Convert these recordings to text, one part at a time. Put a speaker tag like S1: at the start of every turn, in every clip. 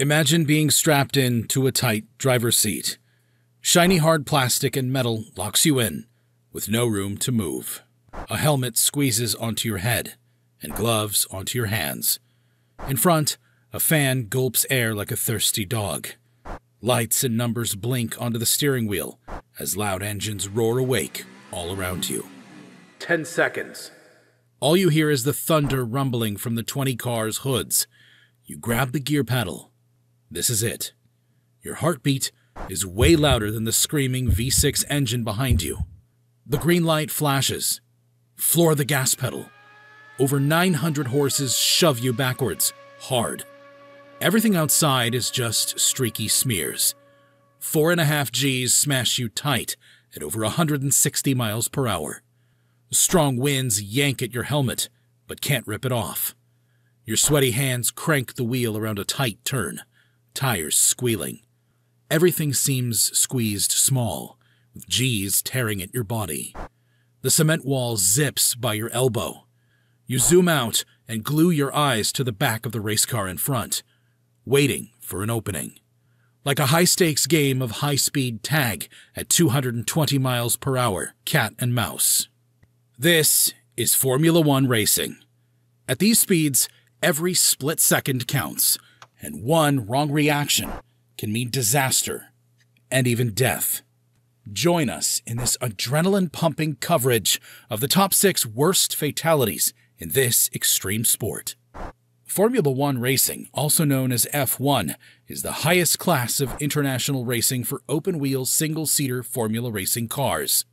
S1: Imagine being strapped in to a tight driver's seat. Shiny hard plastic and metal locks you in, with no room to move. A helmet squeezes onto your head, and gloves onto your hands. In front, a fan gulps air like a thirsty dog. Lights and numbers blink onto the steering wheel as loud engines roar awake all around you. Ten seconds. All you hear is the thunder rumbling from the 20 cars' hoods. You grab the gear pedal this is it. Your heartbeat is way louder than the screaming V6 engine behind you. The green light flashes. Floor the gas pedal. Over 900 horses shove you backwards, hard. Everything outside is just streaky smears. Four and a half G's smash you tight at over 160 miles per hour. Strong winds yank at your helmet, but can't rip it off. Your sweaty hands crank the wheel around a tight turn tires squealing. Everything seems squeezed small, with G's tearing at your body. The cement wall zips by your elbow. You zoom out and glue your eyes to the back of the race car in front, waiting for an opening. Like a high stakes game of high speed tag at 220 miles per hour, cat and mouse. This is Formula One racing. At these speeds, every split second counts, and one wrong reaction can mean disaster and even death. Join us in this adrenaline pumping coverage of the top six worst fatalities in this extreme sport. Formula One racing, also known as F1, is the highest class of international racing for open wheel single seater Formula racing cars.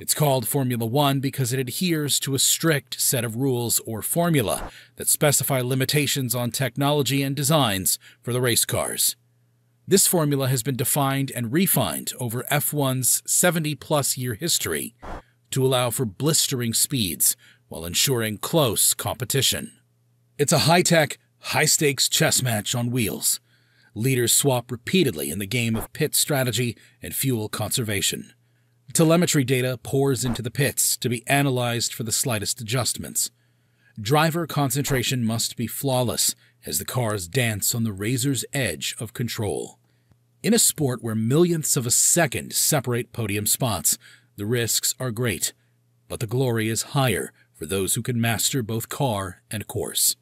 S1: It's called Formula One because it adheres to a strict set of rules or formula that specify limitations on technology and designs for the race cars. This formula has been defined and refined over F1's 70 plus year history to allow for blistering speeds while ensuring close competition. It's a high tech, high stakes chess match on wheels. Leaders swap repeatedly in the game of pit strategy and fuel conservation. Telemetry data pours into the pits to be analyzed for the slightest adjustments. Driver concentration must be flawless as the cars dance on the razor's edge of control. In a sport where millionths of a second separate podium spots, the risks are great, but the glory is higher for those who can master both car and course.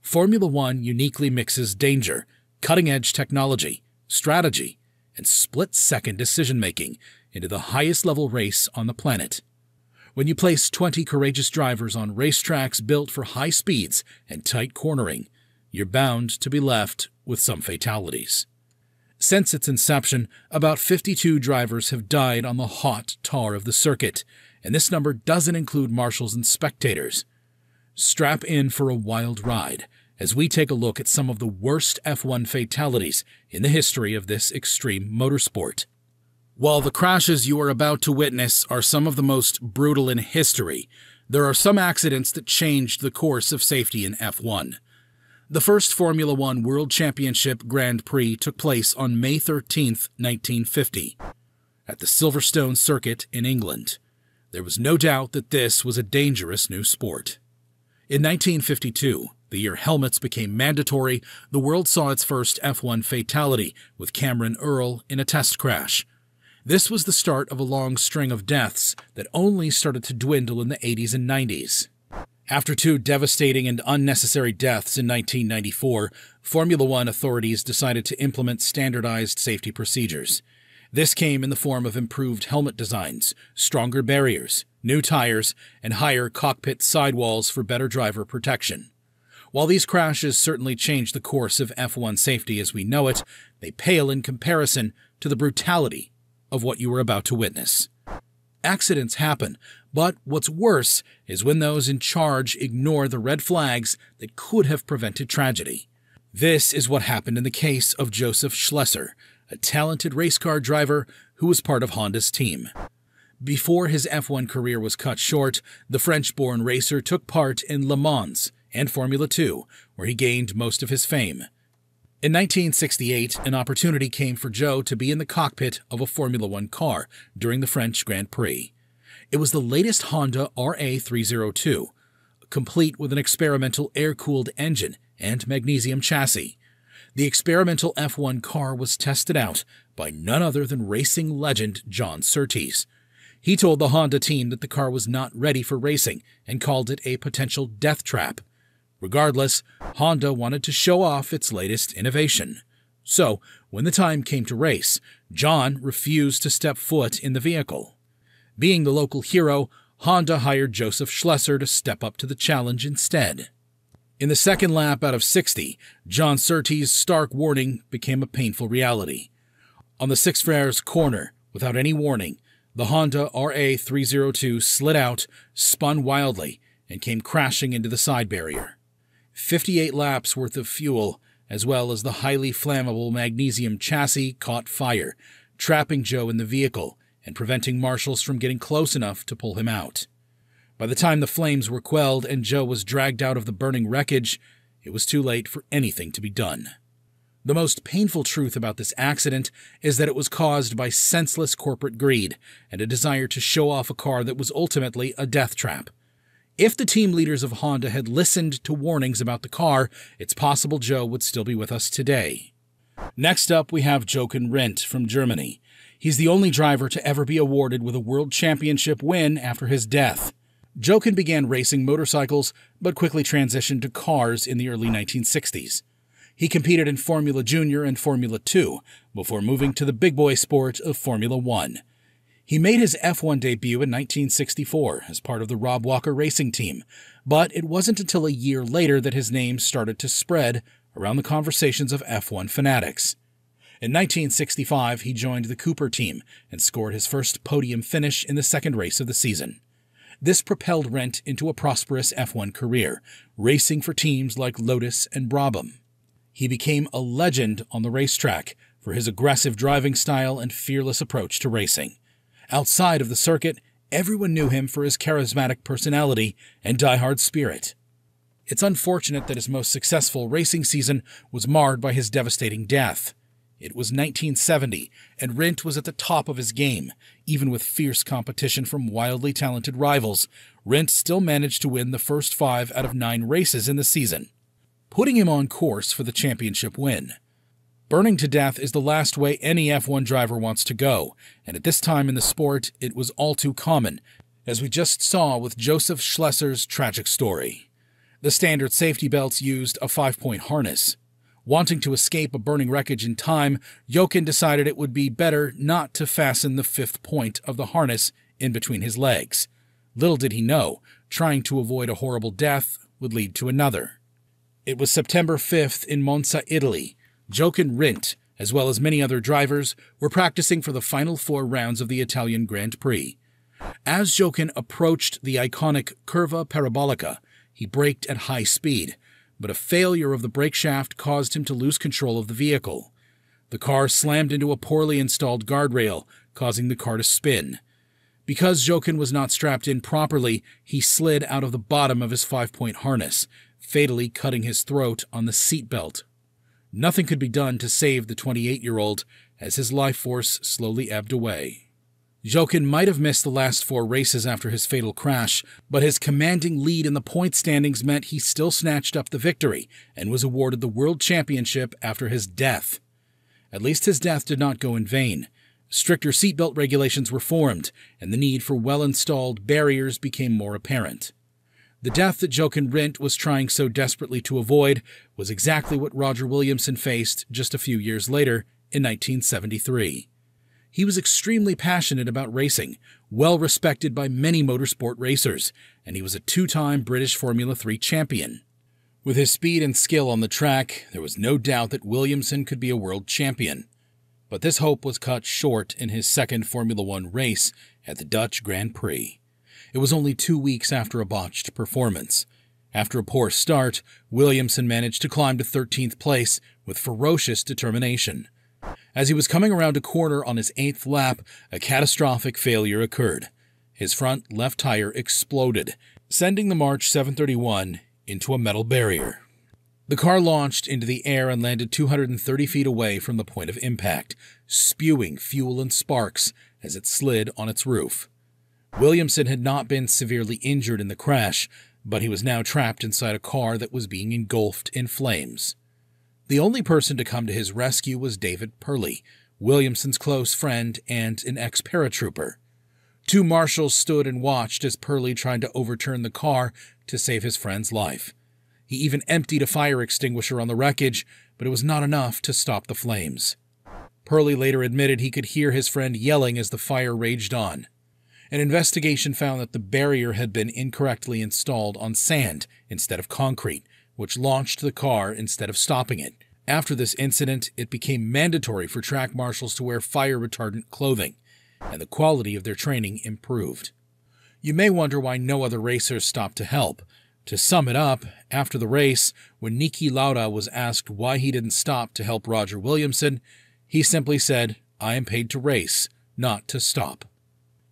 S1: Formula One uniquely mixes danger, cutting edge technology, strategy, and split second decision making into the highest level race on the planet. When you place 20 courageous drivers on racetracks built for high speeds and tight cornering, you're bound to be left with some fatalities. Since its inception, about 52 drivers have died on the hot tar of the circuit, and this number doesn't include marshals and spectators. Strap in for a wild ride as we take a look at some of the worst F1 fatalities in the history of this extreme motorsport. While the crashes you are about to witness are some of the most brutal in history, there are some accidents that changed the course of safety in F1. The first Formula One World Championship Grand Prix took place on May 13, 1950, at the Silverstone Circuit in England. There was no doubt that this was a dangerous new sport. In 1952, the year helmets became mandatory, the world saw its first F1 fatality with Cameron Earl in a test crash. This was the start of a long string of deaths that only started to dwindle in the 80s and 90s. After two devastating and unnecessary deaths in 1994, Formula One authorities decided to implement standardized safety procedures. This came in the form of improved helmet designs, stronger barriers, new tires, and higher cockpit sidewalls for better driver protection. While these crashes certainly changed the course of F1 safety as we know it, they pale in comparison to the brutality of what you were about to witness. Accidents happen, but what's worse is when those in charge ignore the red flags that could have prevented tragedy. This is what happened in the case of Joseph Schlesser, a talented race car driver who was part of Honda's team. Before his F1 career was cut short, the French born racer took part in Le Mans and Formula 2, where he gained most of his fame. In 1968, an opportunity came for Joe to be in the cockpit of a Formula One car during the French Grand Prix. It was the latest Honda RA302, complete with an experimental air cooled engine and magnesium chassis. the experimental F1 car was tested out by none other than racing legend John Surtees. He told the Honda team that the car was not ready for racing and called it a potential death trap. Regardless, Honda wanted to show off its latest innovation. So, when the time came to race, John refused to step foot in the vehicle. Being the local hero, Honda hired Joseph Schlesser to step up to the challenge instead. In the second lap out of 60, John Surtees' stark warning became a painful reality. On the Six Frères corner, without any warning, the Honda RA302 slid out, spun wildly, and came crashing into the side barrier. 58 laps worth of fuel, as well as the highly flammable magnesium chassis, caught fire, trapping Joe in the vehicle and preventing marshals from getting close enough to pull him out. By the time the flames were quelled and Joe was dragged out of the burning wreckage, it was too late for anything to be done. The most painful truth about this accident is that it was caused by senseless corporate greed and a desire to show off a car that was ultimately a death trap. If the team leaders of Honda had listened to warnings about the car, it's possible Joe would still be with us today. Next up, we have Jochen Rindt from Germany. He's the only driver to ever be awarded with a World Championship win after his death. Jochen began racing motorcycles, but quickly transitioned to cars in the early 1960s. He competed in Formula Junior and Formula 2 before moving to the big boy sport of Formula 1. He made his F1 debut in 1964 as part of the Rob Walker racing team, but it wasn't until a year later that his name started to spread around the conversations of F1 fanatics. In 1965, he joined the Cooper team and scored his first podium finish in the second race of the season. This propelled Rindt into a prosperous F1 career, racing for teams like Lotus and Brabham. He became a legend on the racetrack for his aggressive driving style and fearless approach to racing. Outside of the circuit, everyone knew him for his charismatic personality and die-hard spirit. It's unfortunate that his most successful racing season was marred by his devastating death. It was 1970, and Rindt was at the top of his game. Even with fierce competition from wildly talented rivals, Rindt still managed to win the first five out of nine races in the season, putting him on course for the championship win. Burning to death is the last way any F1 driver wants to go, and at this time in the sport, it was all too common, as we just saw with Joseph Schlesser's tragic story. The standard safety belts used a five point harness. Wanting to escape a burning wreckage in time, Jochen decided it would be better not to fasten the fifth point of the harness in between his legs. Little did he know, trying to avoid a horrible death would lead to another. It was September 5th in Monza, Italy. Jochen Rindt, as well as many other drivers, were practicing for the final four rounds of the Italian Grand Prix. As Jochen approached the iconic Curva Parabolica, he braked at high speed, but a failure of the brake shaft caused him to lose control of the vehicle. The car slammed into a poorly installed guardrail, causing the car to spin. Because Jochen was not strapped in properly, he slid out of the bottom of his five point harness, fatally cutting his throat on the seat belt. Nothing could be done to save the 28 year old as his life force slowly ebbed away. Jochen might have missed the last four races after his fatal crash, but his commanding lead in the point standings meant he still snatched up the victory and was awarded the World Championship after his death. At least his death did not go in vain. Stricter seatbelt regulations were formed, and the need for well installed barriers became more apparent. The death that Jochen Rindt was trying so desperately to avoid was exactly what Roger Williamson faced just a few years later in 1973. He was extremely passionate about racing, well respected by many motorsport racers, and he was a two time British Formula 3 champion. With his speed and skill on the track, there was no doubt that Williamson could be a world champion. But this hope was cut short in his second Formula One race at the Dutch Grand Prix. It was only two weeks after a botched performance. After a poor start, Williamson managed to climb to 13th place with ferocious determination. As he was coming around a corner on his eighth lap, a catastrophic failure occurred. His front left tire exploded, sending the March 731 into a metal barrier. The car launched into the air and landed 230 feet away from the point of impact, spewing fuel and sparks as it slid on its roof. Williamson had not been severely injured in the crash, but he was now trapped inside a car that was being engulfed in flames. The only person to come to his rescue was David Purley, Williamson's close friend and an ex paratrooper. Two marshals stood and watched as Purley tried to overturn the car to save his friend's life. He even emptied a fire extinguisher on the wreckage, but it was not enough to stop the flames. Purley later admitted he could hear his friend yelling as the fire raged on. An investigation found that the barrier had been incorrectly installed on sand instead of concrete, which launched the car instead of stopping it. After this incident, it became mandatory for track marshals to wear fire retardant clothing, and the quality of their training improved. You may wonder why no other racers stopped to help. To sum it up, after the race, when Niki Lauda was asked why he didn't stop to help Roger Williamson, he simply said, I am paid to race, not to stop.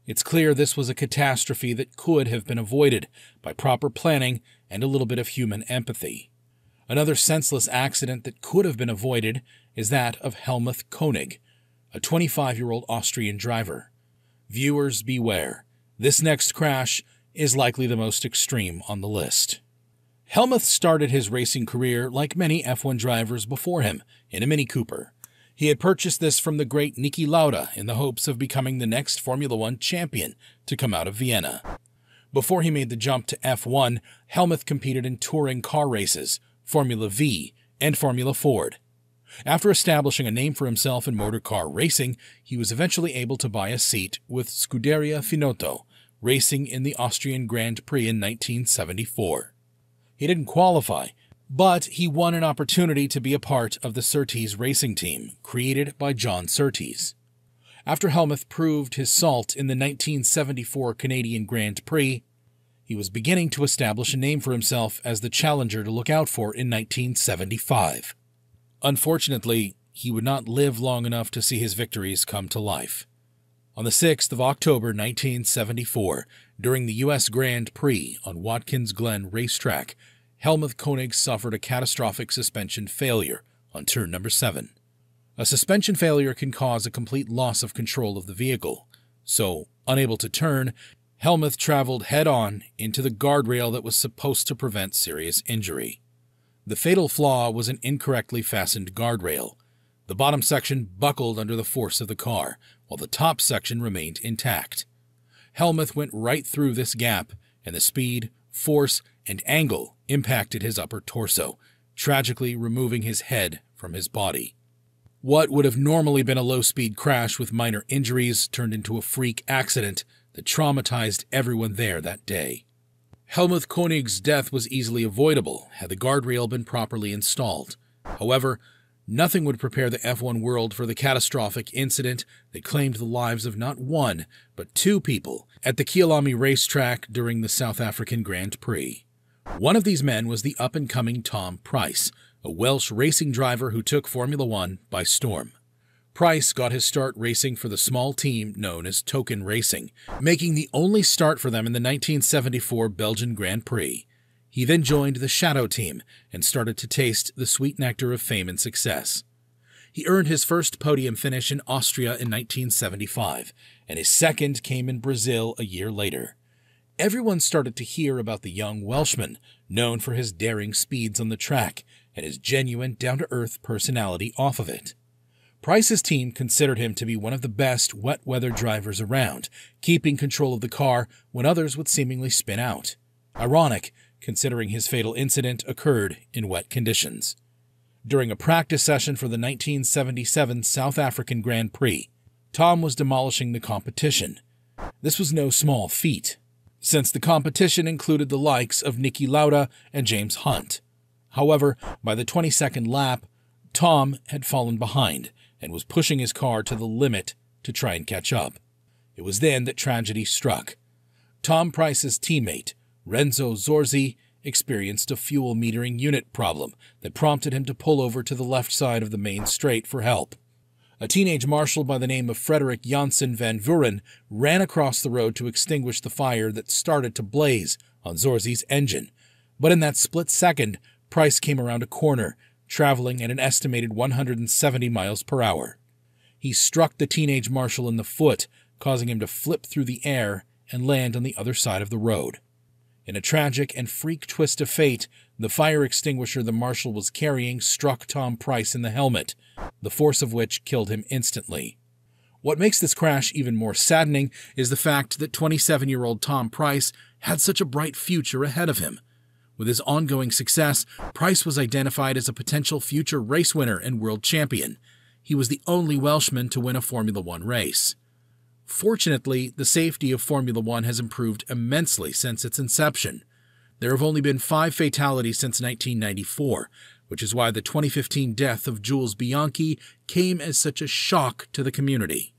S1: It's clear this was a catastrophe that could have been avoided by proper planning and a little bit of human empathy. Another senseless accident that could have been avoided is that of Helmuth Koinigg, a 25 year old Austrian driver. Viewers beware. This next crash is likely the most extreme on the list. Helmuth started his racing career like many F1 drivers before him in a Mini Cooper. He had purchased this from the great Niki Lauda in the hopes of becoming the next Formula One champion to come out of Vienna. Before he made the jump to F1, Helmuth competed in touring car races, Formula V, and Formula Ford. After establishing a name for himself in motor car racing, he was eventually able to buy a seat with Scuderia Finotto, racing in the Austrian Grand Prix in 1974. He didn't qualify, but he won an opportunity to be a part of the Surtees racing team, created by John Surtees. After Helmuth proved his salt in the 1974 Canadian Grand Prix, he was beginning to establish a name for himself as the challenger to look out for in 1975. Unfortunately, he would not live long enough to see his victories come to life. On the 6th of October 1974, during the U.S. Grand Prix on Watkins Glen Racetrack, Helmuth Koinigg suffered a catastrophic suspension failure on turn number 7. A suspension failure can cause a complete loss of control of the vehicle, so, unable to turn, Helmuth traveled head on into the guardrail that was supposed to prevent serious injury. The fatal flaw was an incorrectly fastened guardrail. The bottom section buckled under the force of the car, while the top section remained intact. Helmuth went right through this gap, and the speed, force, and angle impacted his upper torso, tragically removing his head from his body. What would have normally been a low speed crash with minor injuries turned into a freak accident that traumatized everyone there that day. Helmuth Koinigg's death was easily avoidable had the guardrail been properly installed. However, nothing would prepare the F1 world for the catastrophic incident that claimed the lives of not one, but two people at the Kyalami racetrack during the South African Grand Prix. One of these men was the up and coming Tom Price, a Welsh racing driver who took Formula One by storm. Price got his start racing for the small team known as Token Racing, making the only start for them in the 1974 Belgian Grand Prix. He then joined the Shadow team and started to taste the sweet nectar of fame and success. He earned his first podium finish in Austria in 1975, and his second came in Brazil a year later everyone started to hear about the young Welshman, known for his daring speeds on the track and his genuine, down to earth personality off of it. Price's team considered him to be one of the best wet weather drivers around, keeping control of the car when others would seemingly spin out. Ironic, considering his fatal incident occurred in wet conditions. During a practice session for the 1977 South African Grand Prix, Tom was demolishing the competition. This was no small feat, since the competition included the likes of Niki Lauda and James Hunt. However, by the 22nd lap, Tom had fallen behind and was pushing his car to the limit to try and catch up. It was then that tragedy struck. Tom Price's teammate, Renzo Zorzi, experienced a fuel metering unit problem that prompted him to pull over to the left side of the main straight for help. A teenage marshal by the name of Frederick Janssen van Vuren ran across the road to extinguish the fire that started to blaze on Zorzi's engine. But in that split second, Price came around a corner, traveling at an estimated 170 miles per hour. He struck the teenage marshal in the foot, causing him to flip through the air and land on the other side of the road. In a tragic and freak twist of fate, the fire extinguisher the marshal was carrying struck Tom Price in the helmet, the force of which killed him instantly. What makes this crash even more saddening is the fact that 27 year old Tom Price had such a bright future ahead of him. With his ongoing success, Price was identified as a potential future race winner and world champion. He was the only Welshman to win a Formula One race. Fortunately, the safety of Formula One has improved immensely since its inception. There have only been five fatalities since 1994, which is why the 2015 death of Jules Bianchi came as such a shock to the community.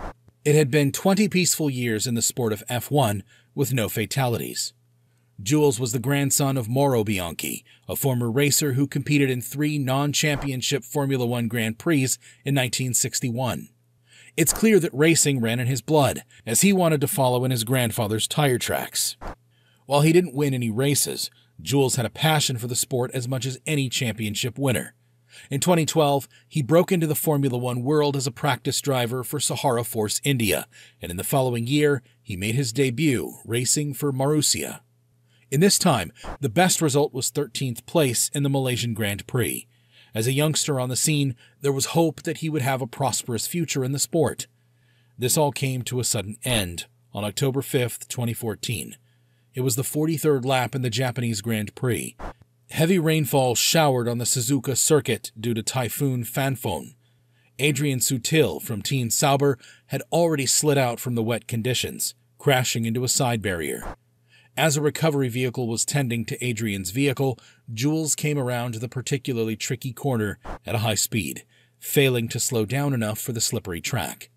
S1: It had been 20 peaceful years in the sport of F1 with no fatalities. Jules was the grandson of Mauro Bianchi, a former racer who competed in three non championship Formula One Grand Prix in 1961. It's clear that racing ran in his blood, as he wanted to follow in his grandfather's tire tracks. While he didn't win any races, Jules had a passion for the sport as much as any championship winner. In 2012, he broke into the Formula One world as a practice driver for Sahara Force India, and in the following year, he made his debut racing for Marussia. In this time, the best result was 13th place in the Malaysian Grand Prix. As a youngster on the scene, there was hope that he would have a prosperous future in the sport. This all came to a sudden end on October 5, 2014. It was the 43rd lap in the Japanese Grand Prix. Heavy rainfall showered on the Suzuka circuit due to Typhoon Phanphone. Adrian Sutil from Team Sauber had already slid out from the wet conditions, crashing into a side barrier. As a recovery vehicle was tending to Adrian's vehicle, Jules came around the particularly tricky corner at a high speed, failing to slow down enough for the slippery track.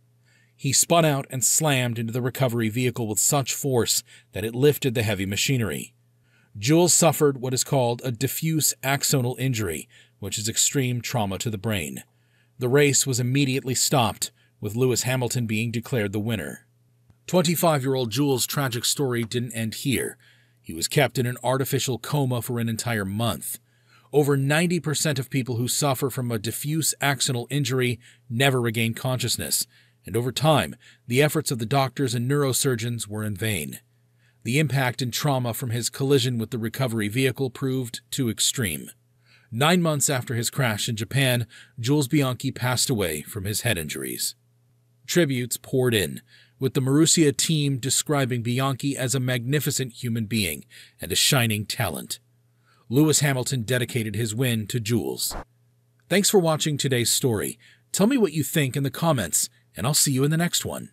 S1: He spun out and slammed into the recovery vehicle with such force that it lifted the heavy machinery. Jules suffered what is called a diffuse axonal injury, which is extreme trauma to the brain. The race was immediately stopped, with Lewis Hamilton being declared the winner. 25 year old Jules' tragic story didn't end here. He was kept in an artificial coma for an entire month. Over 90% of people who suffer from a diffuse axonal injury never regain consciousness, and over time, the efforts of the doctors and neurosurgeons were in vain. The impact and trauma from his collision with the recovery vehicle proved too extreme. Nine months after his crash in Japan, Jules Bianchi passed away from his head injuries. Tributes poured in, with the Marussia team describing Bianchi as a magnificent human being and a shining talent. Lewis Hamilton dedicated his win to Jules. Thanks for watching today's story. Tell me what you think in the comments, and I'll see you in the next one.